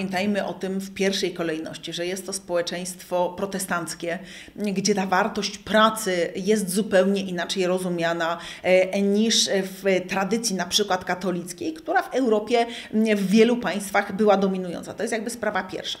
pamiętajmy o tym w pierwszej kolejności, że jest to społeczeństwo protestanckie, gdzie ta wartość pracy jest zupełnie inaczej rozumiana e, niż w tradycji na przykład katolickiej, która w Europie w wielu państwach była dominująca. To jest jakby sprawa pierwsza.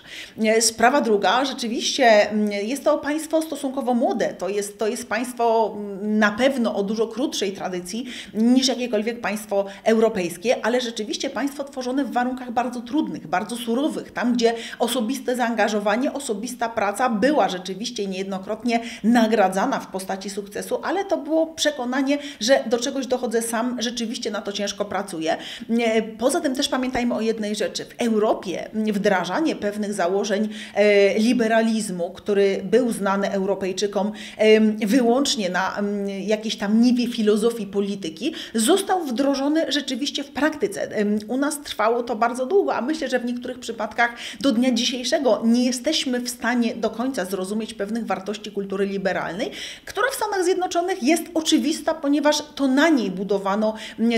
Sprawa druga, rzeczywiście jest to państwo stosunkowo młode. To jest, to jest państwo na pewno o dużo krótszej tradycji niż jakiekolwiek państwo europejskie, ale rzeczywiście państwo tworzone w warunkach bardzo trudnych, bardzo surowych, tam gdzie osobiste zaangażowanie, osobista praca była rzeczywiście niejednokrotnie nagradzana w postaci sukcesu, ale to było przekonanie, że do czegoś dochodzę sam, rzeczywiście na to ciężko pracuję. Poza tym też pamiętajmy o jednej rzeczy. W Europie wdrażanie pewnych założeń e, liberalizmu, który był znany Europejczykom wyłącznie na jakiejś tam niwie filozofii polityki, został wdrożony rzeczywiście w praktyce. U nas trwało to bardzo długo, a myślę, że w niektórych przypadkach do dnia dzisiejszego nie jesteśmy w stanie do końca zrozumieć pewnych wartości kultury liberalnej, która w Stanach Zjednoczonych jest oczywista, ponieważ to na niej budowano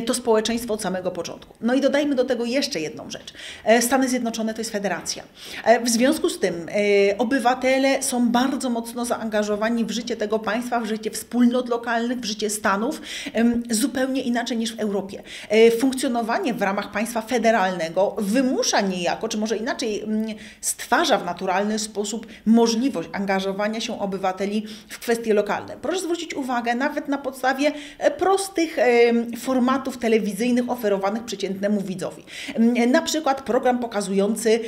to społeczeństwo od samego początku. No i dodajmy do tego jeszcze jedną rzecz. E, Stany Zjednoczone to jest federacja. E, w związku z tym e, obywatele są bardzo mocno zaangażowani w życie tego państwa, w życie wspólnot lokalnych, w życie stanów, zupełnie inaczej niż w Europie. Funkcjonowanie w ramach państwa federalnego wymusza niejako, czy może inaczej stwarza w naturalny sposób możliwość angażowania się obywateli w kwestie lokalne. Proszę zwrócić uwagę nawet na podstawie prostych formatów telewizyjnych oferowanych przeciętnemu widzowi. Na przykład program pokazujący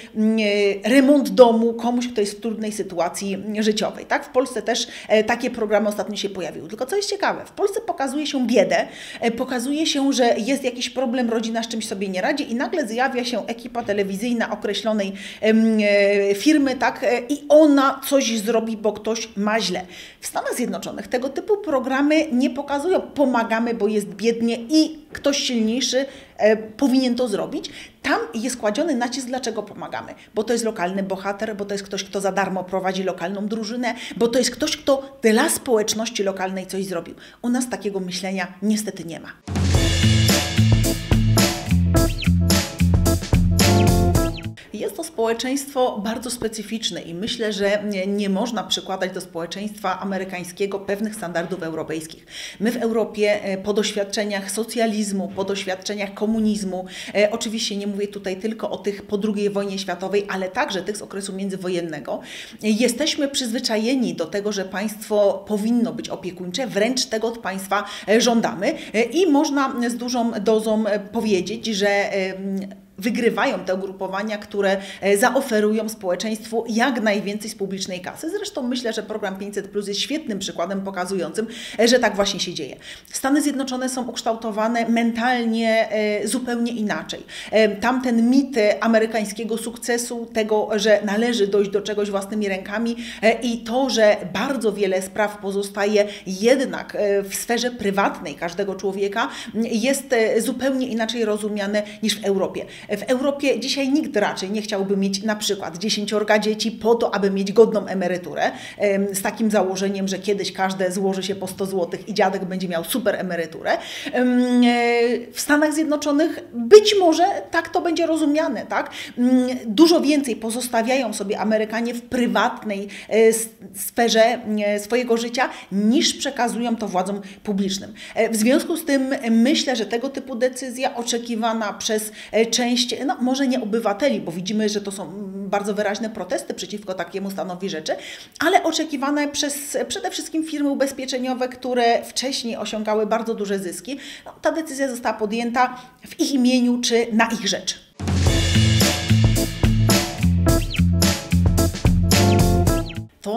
remont domu komuś, kto jest w trudnej sytuacji życiowej. Tak? W Polsce też e, takie programy ostatnio się pojawiły. Tylko co jest ciekawe, w Polsce pokazuje się biedę, e, pokazuje się, że jest jakiś problem, rodzina z czymś sobie nie radzi i nagle zjawia się ekipa telewizyjna określonej e, firmy, tak, i ona coś zrobi, bo ktoś ma źle. W Stanach Zjednoczonych tego typu programy nie pokazują, pomagamy, bo jest biednie i ktoś silniejszy e, powinien to zrobić. Tam jest kładziony nacisk, dlaczego pomagamy. Bo to jest lokalny bohater, bo to jest ktoś, kto za darmo prowadzi lokalną drużynę, bo to jest ktoś, kto dla społeczności lokalnej coś zrobił. U nas takiego myślenia niestety nie ma. Społeczeństwo bardzo specyficzne i myślę, że nie, nie, można przykładać do społeczeństwa amerykańskiego pewnych standardów europejskich. My w Europie e, po doświadczeniach socjalizmu, po doświadczeniach komunizmu, e, oczywiście nie mówię tutaj tylko o tych po II wojnie światowej, ale także tych z okresu międzywojennego, jesteśmy przyzwyczajeni do tego, że państwo powinno być opiekuńcze, wręcz tego od państwa e, żądamy i można z dużą dozą powiedzieć, że wygrywają te ugrupowania, które e, zaoferują społeczeństwu jak najwięcej z publicznej kasy. Zresztą myślę, że program 500 Plus jest świetnym przykładem pokazującym, e, że tak właśnie się dzieje. Stany Zjednoczone są ukształtowane mentalnie e, zupełnie inaczej. Tamten mit amerykańskiego sukcesu, tego, że należy dojść do czegoś własnymi rękami i to, że bardzo wiele spraw pozostaje jednak w sferze prywatnej każdego człowieka, jest zupełnie inaczej rozumiane niż w Europie. W Europie dzisiaj nikt raczej nie chciałby mieć na przykład dziesięciorga dzieci po to, aby mieć godną emeryturę, z takim założeniem, że kiedyś każde złoży się po 100 zł i dziadek będzie miał super emeryturę. E, w Stanach Zjednoczonych być może tak to będzie rozumiane, tak? Dużo więcej pozostawiają sobie Amerykanie w prywatnej e, sferze swojego życia, niż przekazują to władzom publicznym. E, w związku z tym myślę, że tego typu decyzja oczekiwana przez część część, no może nie obywateli, bo widzimy, że to są bardzo wyraźne protesty przeciwko takiemu stanowi rzeczy, ale oczekiwane przez przede wszystkim firmy ubezpieczeniowe, które wcześniej osiągały bardzo duże zyski. No, ta decyzja została podjęta w ich imieniu czy na ich rzecz.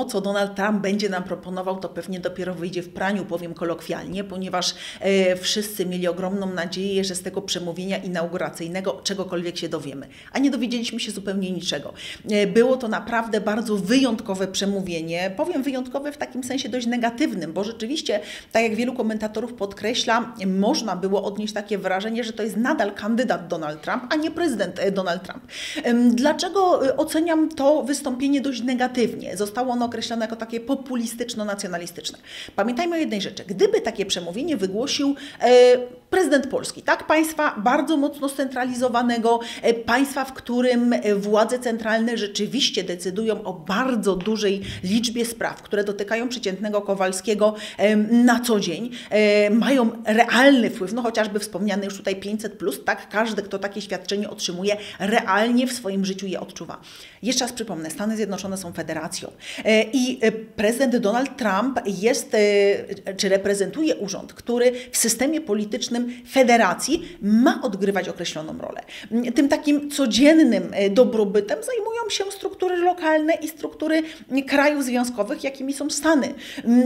Co Donald Trump będzie nam proponował, to pewnie dopiero wyjdzie w praniu, powiem kolokwialnie, ponieważ e, wszyscy mieli ogromną nadzieję, że z tego przemówienia inauguracyjnego czegokolwiek się dowiemy. A nie dowiedzieliśmy się zupełnie niczego. E, było to naprawdę bardzo wyjątkowe przemówienie. Powiem wyjątkowe w takim sensie dość negatywnym, bo rzeczywiście, tak jak wielu komentatorów podkreśla, można było odnieść takie wrażenie, że to jest nadal kandydat Donald Trump, a nie prezydent e, Donald Trump. Dlaczego oceniam to wystąpienie dość negatywnie? Zostało ono określone jako takie populistyczno-nacjonalistyczne. Pamiętajmy o jednej rzeczy. Gdyby takie przemówienie wygłosił e, prezydent Polski, tak? Państwa bardzo mocno scentralizowanego, e, państwa, w którym e, władze centralne rzeczywiście decydują o bardzo dużej liczbie spraw, które dotykają przeciętnego Kowalskiego na co dzień, e, mają realny wpływ, no chociażby wspomniany już tutaj 500, plus, tak? Każdy, kto takie świadczenie otrzymuje, realnie w swoim życiu je odczuwa. Jeszcze raz przypomnę, Stany Zjednoczone są federacją i prezydent Donald Trump jest, czy reprezentuje urząd, który w systemie politycznym federacji ma odgrywać określoną rolę. Tym takim codziennym dobrobytem zajmują się struktury lokalne i struktury krajów związkowych, jakimi są Stany.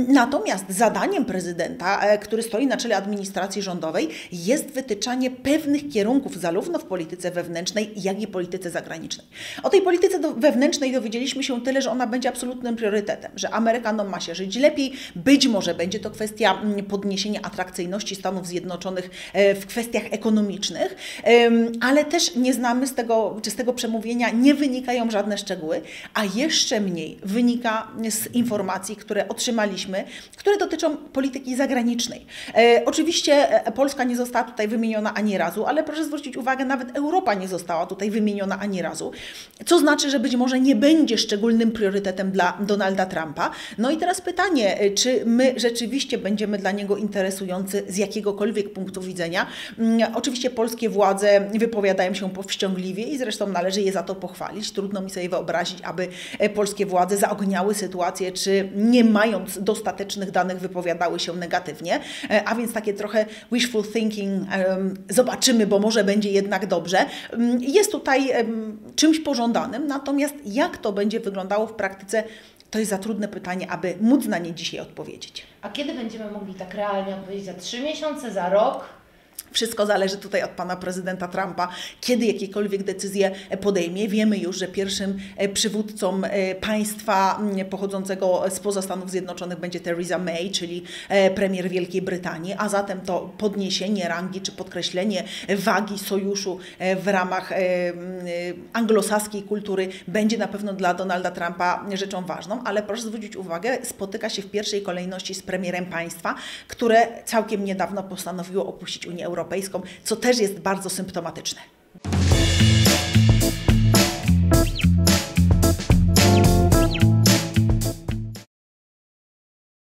Natomiast zadaniem prezydenta, który stoi na czele administracji rządowej, jest wytyczanie pewnych kierunków zarówno w polityce wewnętrznej, jak i polityce zagranicznej. O tej polityce wewnętrznej dowiedzieliśmy się tyle, że ona będzie absolutnym priorytetem, że Amerykanom ma się żyć lepiej, być może będzie to kwestia podniesienia atrakcyjności Stanów Zjednoczonych e, w kwestiach ekonomicznych, ale też nie znamy z tego, czy z tego przemówienia nie wynikają żadne szczegóły, a jeszcze mniej wynika z informacji, które otrzymaliśmy, które dotyczą polityki zagranicznej. E, oczywiście e, Polska nie została tutaj wymieniona ani razu, ale proszę zwrócić uwagę, nawet Europa nie została tutaj wymieniona ani razu, co znaczy, że być może nie będzie szczególnym priorytetem dla Donalda Trumpa. No i teraz pytanie, czy my rzeczywiście będziemy dla niego interesujący z jakiegokolwiek punktu widzenia? Mm, oczywiście polskie władze wypowiadają się powściągliwie i zresztą należy je za to pochwalić. Trudno mi sobie wyobrazić, aby e, polskie władze zaogniały sytuację, czy nie mając dostatecznych danych wypowiadały się negatywnie, e, a więc takie trochę wishful thinking, zobaczymy, bo może będzie jednak dobrze, mm, jest tutaj czymś pożądanym, natomiast jak to będzie wyglądało w praktyce, to jest za trudne pytanie, aby móc na nie dzisiaj odpowiedzieć. A kiedy będziemy mogli tak realnie odpowiedzieć? Za trzy miesiące, za rok? Wszystko zależy tutaj od pana prezydenta Trumpa, kiedy jakiekolwiek decyzje podejmie. Wiemy już, że pierwszym e, przywódcą e, państwa pochodzącego spoza Stanów Zjednoczonych będzie Theresa May, czyli e, premier Wielkiej Brytanii, a zatem to podniesienie rangi czy podkreślenie wagi sojuszu w ramach anglosaskiej kultury będzie na pewno dla Donalda Trumpa rzeczą ważną, ale proszę zwrócić uwagę, spotyka się w pierwszej kolejności z premierem państwa, które całkiem niedawno postanowiło opuścić Unię Europejską Europejską, co też jest bardzo symptomatyczne.